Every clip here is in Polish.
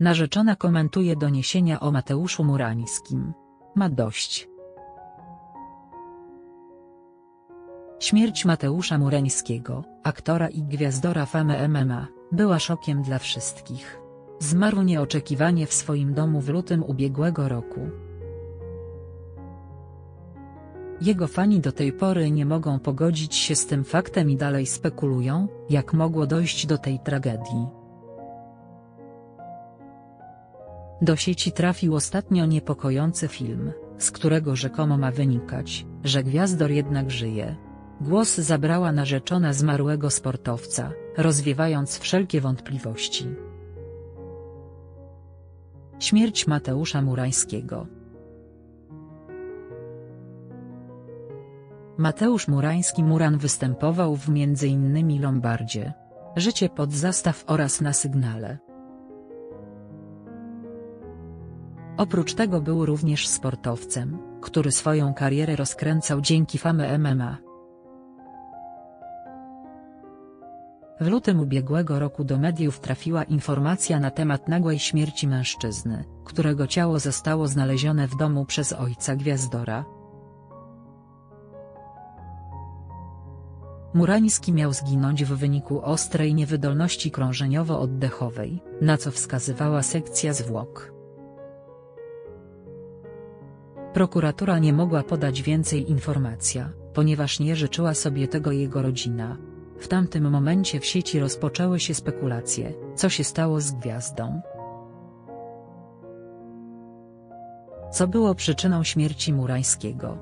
Narzeczona komentuje doniesienia o Mateuszu Murańskim. Ma dość. Śmierć Mateusza Mureńskiego, aktora i gwiazdora famy MMA, była szokiem dla wszystkich. Zmarł nieoczekiwanie w swoim domu w lutym ubiegłego roku. Jego fani do tej pory nie mogą pogodzić się z tym faktem i dalej spekulują, jak mogło dojść do tej tragedii. Do sieci trafił ostatnio niepokojący film, z którego rzekomo ma wynikać, że gwiazdor jednak żyje. Głos zabrała narzeczona zmarłego sportowca, rozwiewając wszelkie wątpliwości. Śmierć Mateusza Murańskiego Mateusz Murański Muran występował w m.in. Lombardzie. Życie pod zastaw oraz na sygnale. Oprócz tego był również sportowcem, który swoją karierę rozkręcał dzięki famy MMA. W lutym ubiegłego roku do mediów trafiła informacja na temat nagłej śmierci mężczyzny, którego ciało zostało znalezione w domu przez ojca Gwiazdora. Murański miał zginąć w wyniku ostrej niewydolności krążeniowo-oddechowej, na co wskazywała sekcja zwłok. Prokuratura nie mogła podać więcej informacji, ponieważ nie życzyła sobie tego jego rodzina. W tamtym momencie w sieci rozpoczęły się spekulacje, co się stało z gwiazdą. Co było przyczyną śmierci Murańskiego?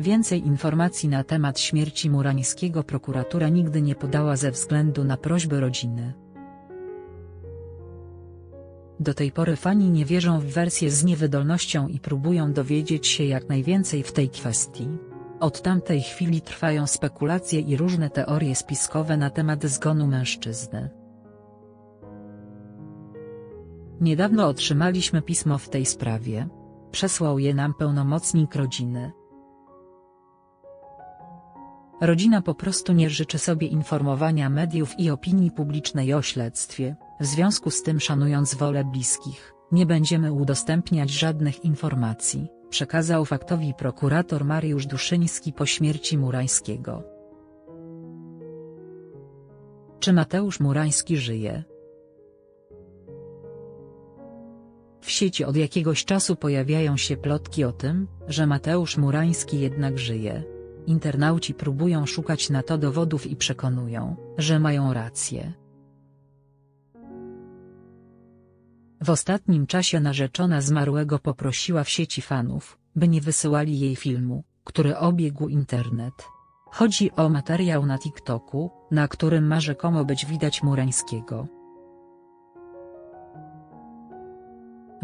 Więcej informacji na temat śmierci Murańskiego prokuratura nigdy nie podała ze względu na prośby rodziny. Do tej pory fani nie wierzą w wersję z niewydolnością i próbują dowiedzieć się jak najwięcej w tej kwestii. Od tamtej chwili trwają spekulacje i różne teorie spiskowe na temat zgonu mężczyzny. Niedawno otrzymaliśmy pismo w tej sprawie. Przesłał je nam pełnomocnik rodziny. Rodzina po prostu nie życzy sobie informowania mediów i opinii publicznej o śledztwie, w związku z tym szanując wolę bliskich, nie będziemy udostępniać żadnych informacji, przekazał faktowi prokurator Mariusz Duszyński po śmierci Murańskiego. Czy Mateusz Murański żyje? W sieci od jakiegoś czasu pojawiają się plotki o tym, że Mateusz Murański jednak żyje. Internauci próbują szukać na to dowodów i przekonują, że mają rację. W ostatnim czasie narzeczona zmarłego poprosiła w sieci fanów, by nie wysyłali jej filmu, który obiegł internet. Chodzi o materiał na TikToku, na którym ma rzekomo być widać Murańskiego.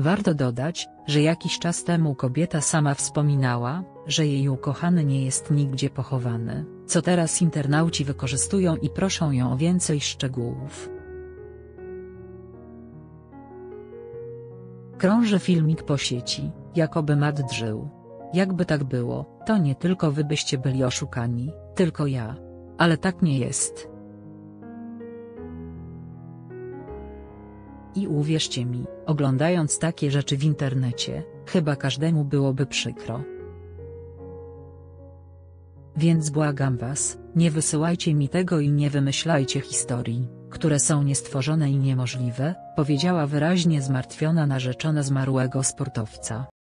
Warto dodać, że jakiś czas temu kobieta sama wspominała, że jej ukochany nie jest nigdzie pochowany, co teraz internauci wykorzystują i proszą ją o więcej szczegółów. Krąży filmik po sieci, jakoby Matt drzył. Jakby tak było, to nie tylko wy byście byli oszukani, tylko ja. Ale tak nie jest. I uwierzcie mi, oglądając takie rzeczy w internecie, chyba każdemu byłoby przykro. Więc błagam was, nie wysyłajcie mi tego i nie wymyślajcie historii, które są niestworzone i niemożliwe, powiedziała wyraźnie zmartwiona narzeczona zmarłego sportowca.